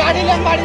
गाडी ल्याउनु गाडी